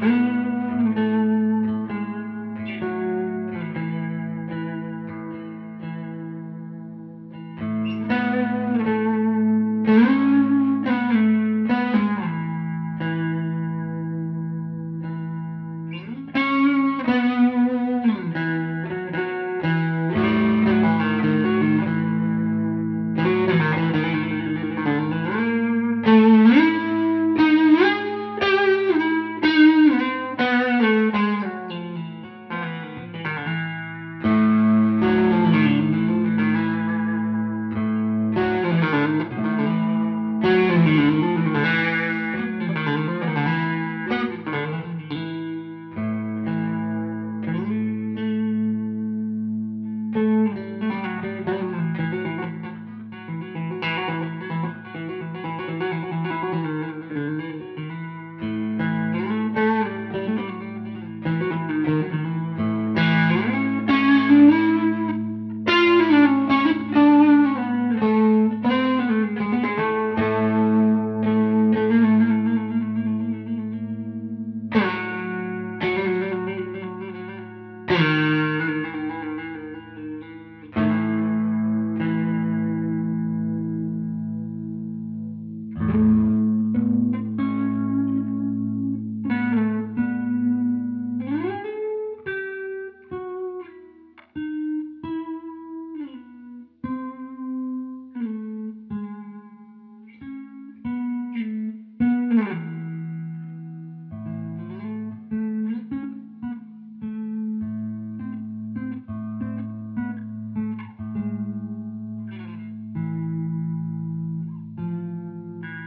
Thank you.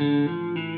Música